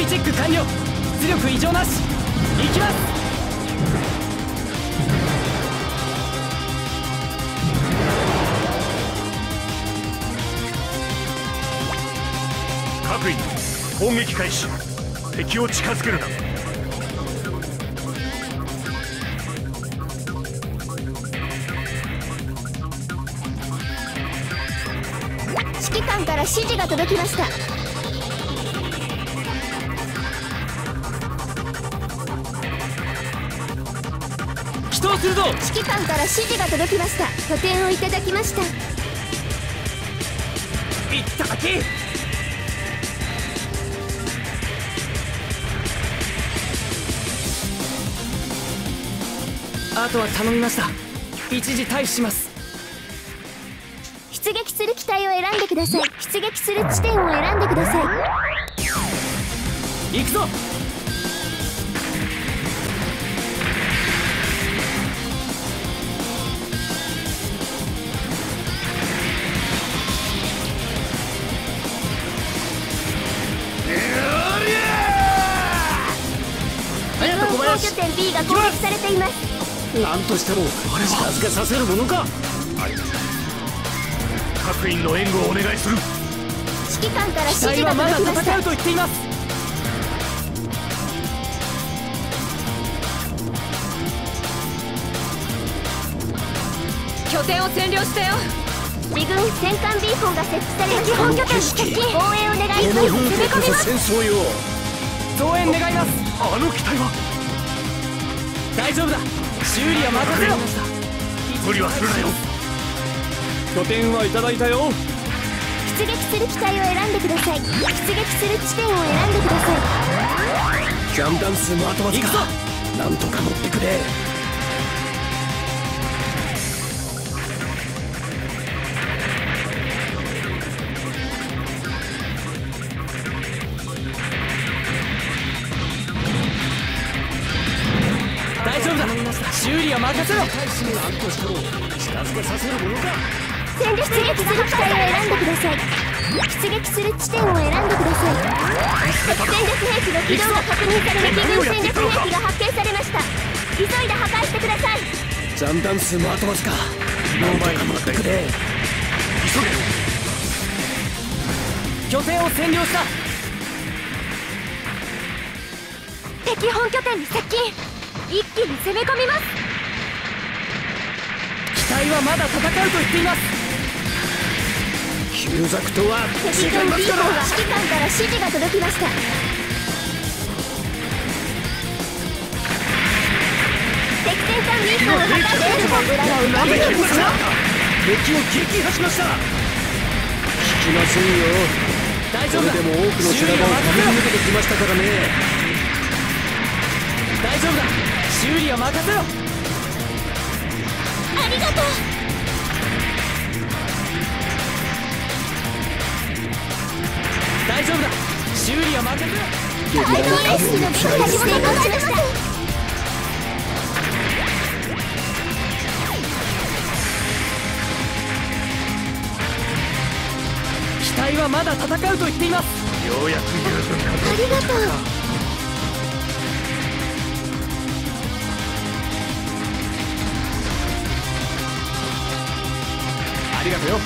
備チェック完了。出力異常なし。行きます。各員攻撃開始。敵を近づけるな。指揮官から指示が届きましたするぞ。指揮官から指示が届きました。拠点をいただきました。いっただけ。あとは頼みました。一時退避します。出撃する機体を選んでください。出撃する地点を選んでください。行くぞ拠点 B が攻撃されています。何としても近づけさせるものか。各員の援護をお願いする。指揮官から指示が機体はまだ届きました。戦うと言っています拠点を占領したよ。自軍戦艦ビーコンが設置された本拠点に接近。防衛お願いします。攻め込みます。戦争よ。増援願います。あの機体は大丈夫だ。修理は任せろ。無理はするなよ。拠点はいただいたよ。出撃する機体を選んでください。出撃する地点を選んでください。ジャンダン数もあとわず行くぞ。かなんとか乗ってくれ任せろ何としても近づけさせるものか戦略出撃する機体を選んでください出撃する地点を選んでください戦略兵器の起動が確認され敵軍戦略兵器が発見されました急いで破壊してくださいジャンダン数もあとわずかなんとか乗ってくれ急げ拠点を占領した敵本拠点に接近。一気に攻め込みます。機体はまだ戦うと言っています。旧ザクとは違いますか？ら指揮官から指示が届きました。敵戦艦 B 号を破壊してください何できました敵を撃破しました。聞きませんよ。大丈夫だ。でも多くの修羅場を飛び抜けてきましたからね。大丈夫だ。修理は任せろ。ありがとう大丈夫だ修理は任せろ大量レスキューの部隊に成功しました機体はまだ戦うと言っていますようやく十分かありがとう。ありがとうよ。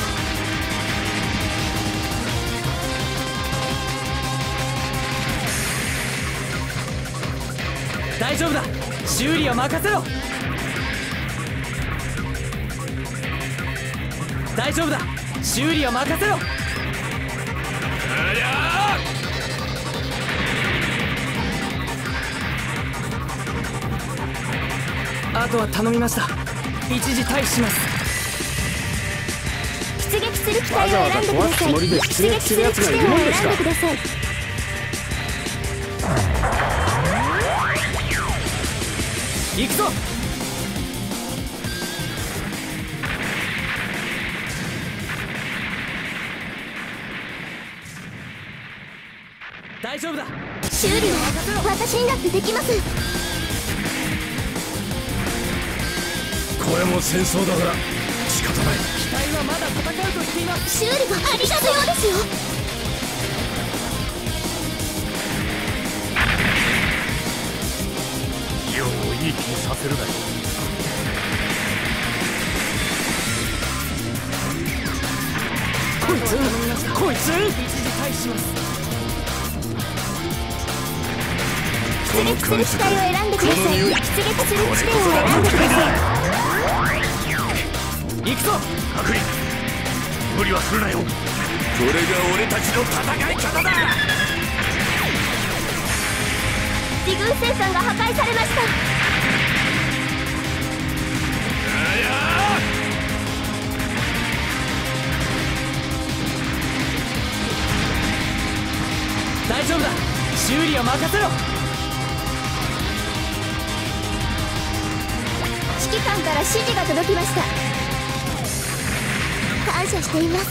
大丈夫だ。修理は任せろ。大丈夫だ。修理は任せろ。あとは頼みました。一時退避します。する機体を選んでください出出撃する撃する地奴がいる点を選もんでください行くぞ。大丈夫だ。修理は私にだってできます。これも戦争だから。仕方ないまだ戦うとしています。修理がですよ。いい気にさせるよ。こいつこいつ一時退します出撃するくい。出撃する地点を選んでください。行くぞ隔離無理はするなよ。これが俺たちの戦い方だ。自軍戦艦が破壊されました。大丈夫だ。修理は任せろ。指揮官から指示が届きました感謝しています。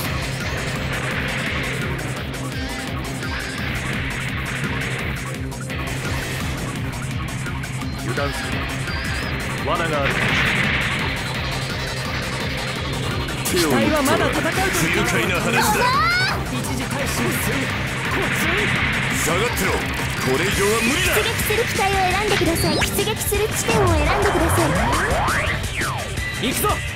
油断する。な罠がある。体はまだ戦うと不愉快な話だ一時退避します下がってろ。これ以上は無理だ。出撃する機体を選んでください。出撃する地点を選んでください。行くぞ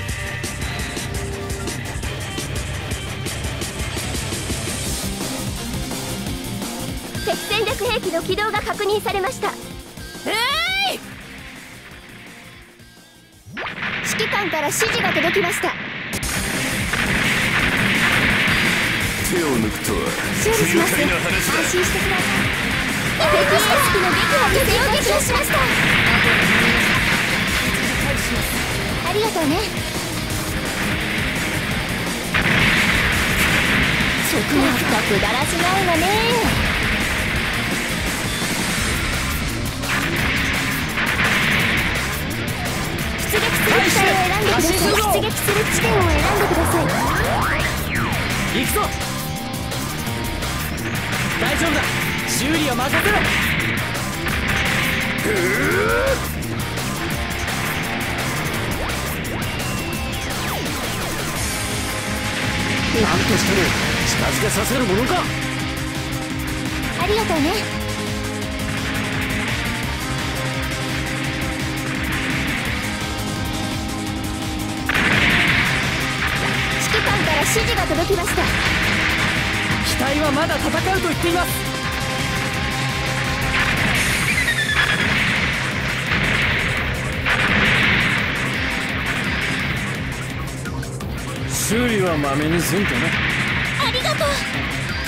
敵戦略兵器の起動が確認されました。えい！指揮官から指示が届きました。手を抜くとは修理します。安心してください。敵の撃破しました。ありがとうね。そこまったくだらしないわね出撃する機体を選んでください。出撃する地点を選んでください行くぞ大丈夫だ。修理は任せろ。何としても近づけさせるものか。ありがとうね指示が届きました。機体はまだ戦うと言っています。修理はまめにせんとな。ありがとう。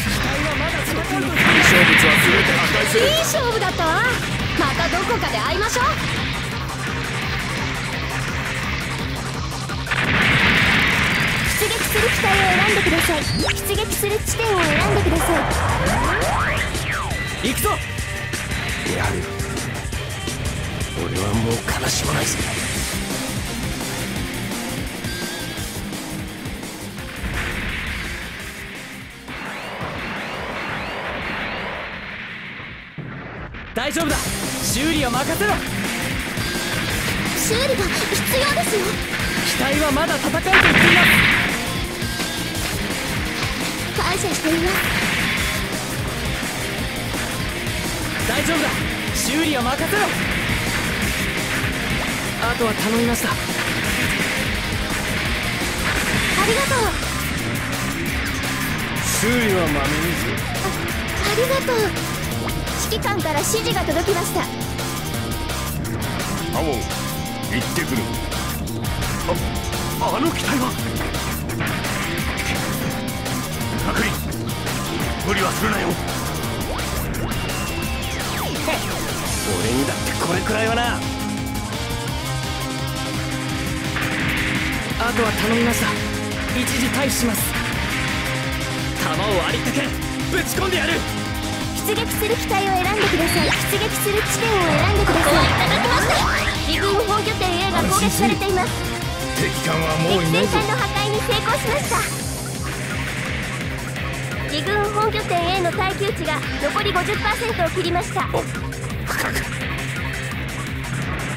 機体はまだ戦うと言ってい勝物は全て破壊す。いい勝負だったわ。またどこかで会いましょうする機体を選んでください出撃する地点を選んでください行くぞ。やる俺はもう悲しまないぜ大丈夫だ。修理は任せろ。修理が必要ですよ。機体はまだ戦うと言っています感謝しています。大丈夫だ。修理は任せろ。あとは頼みました。ありがとう。修理はまめにせありがとう。指揮官から指示が届きました。ハモン行ってくる。ああの機体は？確認。無理はするなよ。俺にだってこれくらいはな。あとは頼みました。一時退避します。弾をありったけ。ぶち込んでやる。出撃する機体を選んでください。出撃する地点を選んでください。いただきました。自軍本拠点 A が攻撃されています。敵艦はもういないぞ。敵戦艦の破壊に成功しました自軍本拠点 A の耐久値が残り50%を切りました。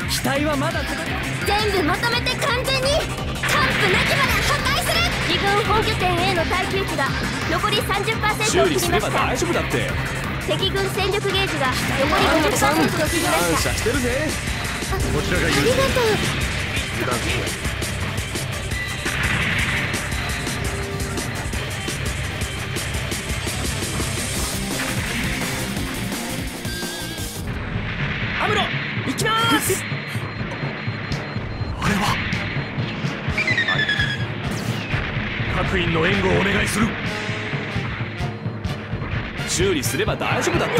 機体はまだ全部まとめて完全に完膚なきまで破壊する。自軍本拠点 A の耐久値が残り30%を切りました。丈夫だって。敵軍戦力ゲージが残り50%を切りました。してるぜ。こちらが優ありがとう各員の援護をお願いする。修理すれば大丈夫だって。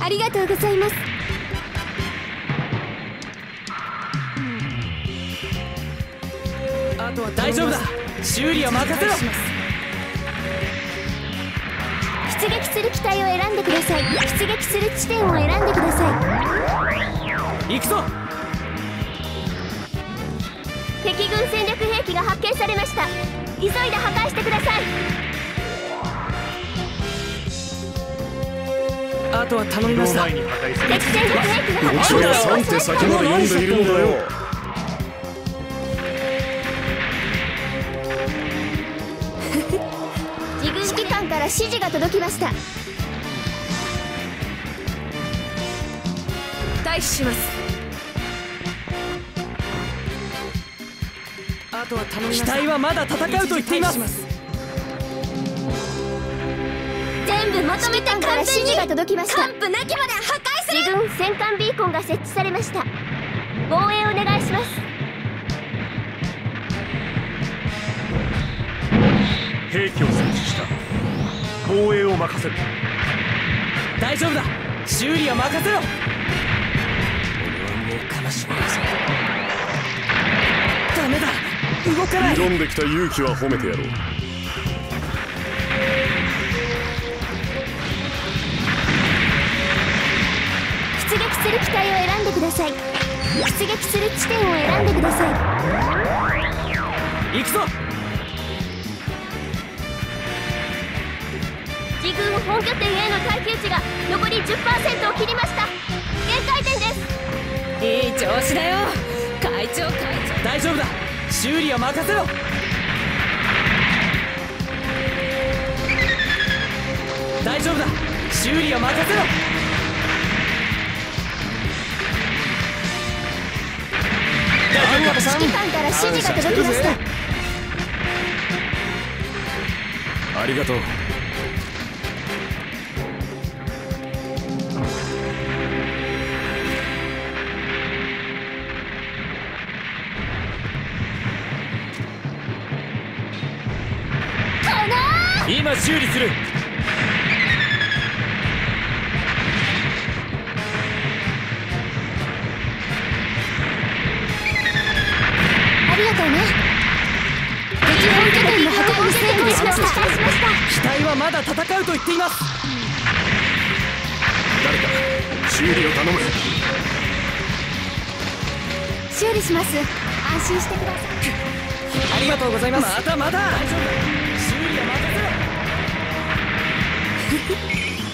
ありがとうございます。あとは大丈夫だ。修理は任せろ。出撃する機体を選んでください。出撃する地点を選んでください。行くぞ敵軍戦略兵器が発見されました。急いで破壊してください。あとは頼みました。敵戦略兵器が発見されまは3手した。先まで読んでいるのだよ自軍指揮官から指示が届きました。退避しますあとは頼み機体はまだ戦うと言っています。全部まとめてから指示が届きました。完膚なきまで破壊する。自軍戦艦ビーコンが設置されました。防衛お願いします。兵器を設置した。防衛を任せる。大丈夫だ。修理は任せろ。俺はもう悲しみません。ダメだ動かない。挑んできた勇気は褒めてやろう。出撃する機体を選んでください。出撃する地点を選んでください。行くぞ。自軍本拠点への耐久値が残り10%を切りました。限界点です。いい調子だよ。会長会長。大丈夫だ修理は任せろ。大丈夫だ。修理は任せろ。指揮官から指示が届きました。ありがとう今修理する。ありがとうね。敵本拠点の破壊に成功しました。破壊しました機体はまだ戦うと言っています。誰か修理を頼む。修理します。安心してください。ありがとうございます。まだまだ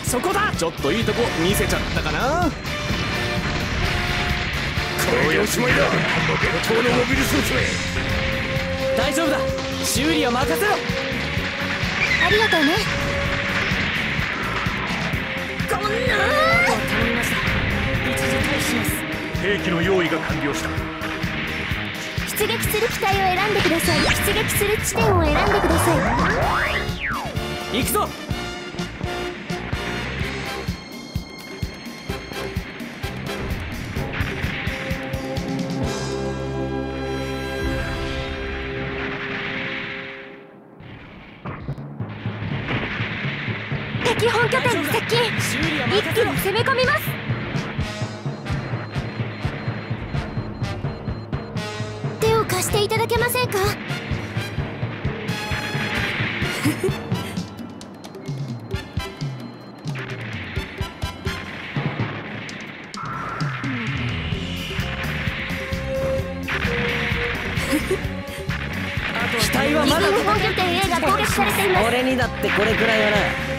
そこだ。ちょっといいとこ見せちゃったかな。これでおしまいだ。伝統のモビルスーツへ。大丈夫だ。修理は任せろ。ありがとうね。こんな。頼みました一時退避します。兵器の用意が完了した。出撃する機体を選んでください。出撃する地点を選んでください。行くぞ一気に攻め込みます。手を貸していただけませんか？機体はまだ自軍本拠点 A が攻撃されています。俺にだってこれくらいはな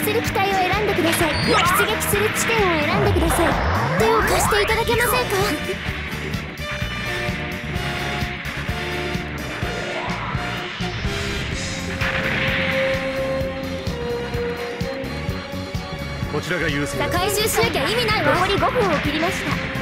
する機体を選んでください。出撃する地点を選んでください。手を貸していただけませんか？ここちらが優勢回収しなきゃ意味ないわ。残り5分を切りました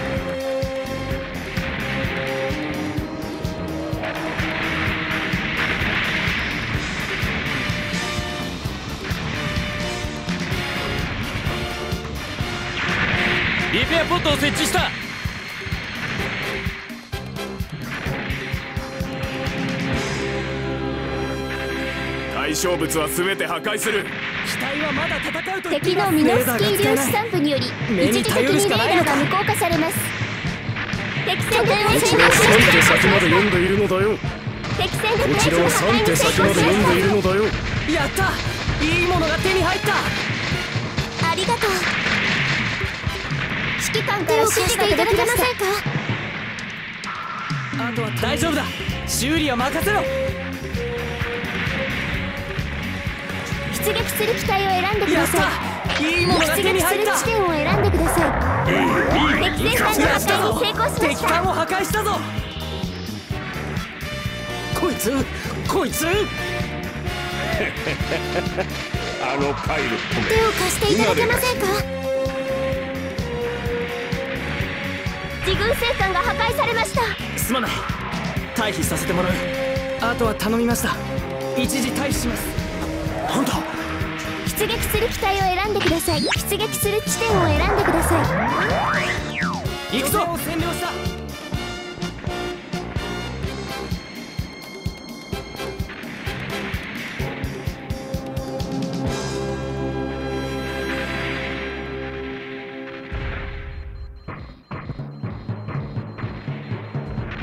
リペアポットを設置した。対象物は全て破壊する。機体はまだ戦うと敵のミノフスキー粒子散布により一時的にレーダーが無効化されます。敵戦隊をこちらは3手先まで読んでいるのだよ敵戦力こちらは3手先まで読んでいるのだよやった。いいものが手に入った。ありがとう指揮官から指示が届きましたあとは大丈夫だ。修理は任せろ。出撃する機体を選んでくやっださた。いいものがい出撃す手に入った。る地点を選んでください。敵戦艦の破壊に成功しま敵した。艦を破壊したぞ。こいつこいつ。あのパイロットめ。手を貸していただけませんか？自軍戦艦が破壊されました。すまない。退避させてもらう。あとは頼みました。一時退避します。なんだ出撃する機体を選んでください。出撃する地点を選んでください。行くぞ！占領した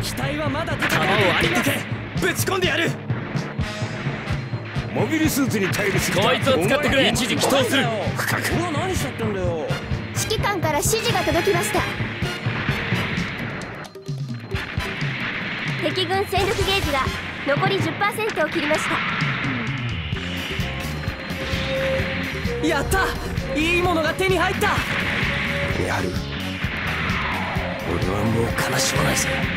機体はまだ弾をありったけ。ぶち込んでやる。モビルスーツに耐えるしこいつを使ってくれ。一時帰投する。深く。何しちゃったんだよ。指揮官から指示が届きました。敵軍戦力ゲージが残り10%を切りました。やった。いいものが手に入った。やる。俺はもう悲しまないぜ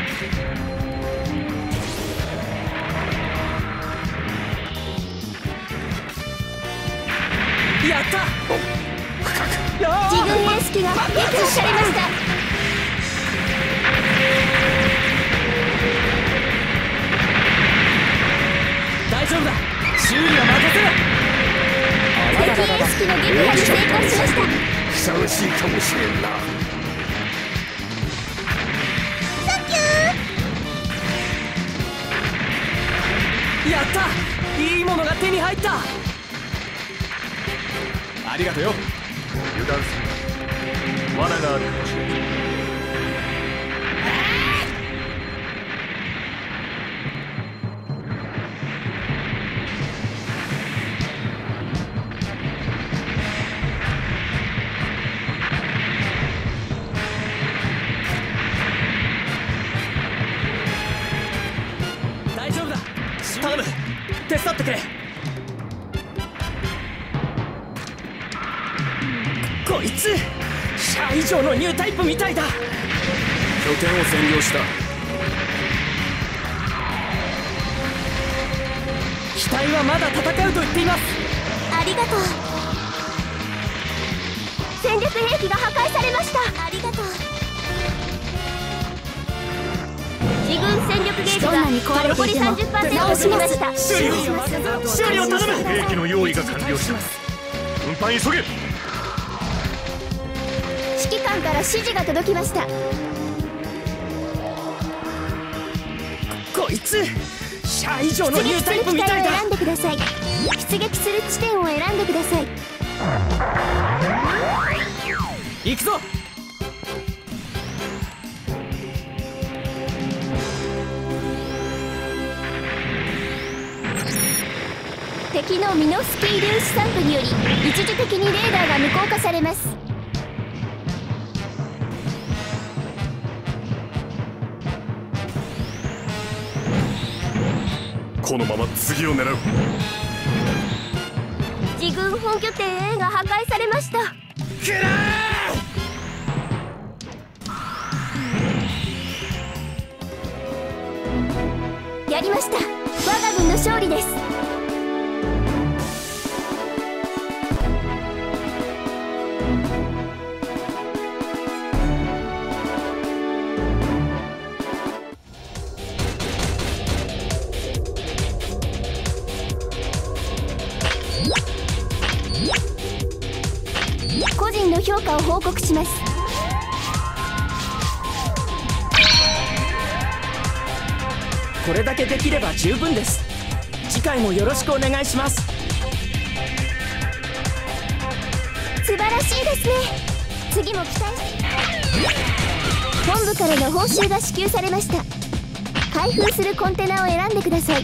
やった。深くや自軍エース機が撃破されました。大丈夫だ。修理は任せろ。敵エース機の撃破に成功しました。ふさわしいかもしれんな。やった。いいものが手に入ったありがとうよ。油断するな罠があるかもしれん大丈夫だ。頼む。手伝ってくれ。上のニュータイプみたいだ。拠点を占領した。機体はまだ戦うと言っています。ありがとう。戦略兵器が破壊されました。ありがとう。自軍戦力ゲージが残り30%を切りました。修理を修理を頼む。兵器の用意が完了した。運搬急げ指揮官から指示が届きました。こいつシャア以上の出ニュータイプみたいだ選んでください。出撃する地点を選んでください。行くぞ。敵のミノフスキー粒子散布により一時的にレーダーが無効化されますこのまま次を狙う。自軍本拠点 A が破壊されました。やりました。我が軍の勝利です評価を報告します。これだけできれば十分です。次回もよろしくお願いします。素晴らしいですね。次も期待。本部からの報酬が支給されました。開封するコンテナを選んでください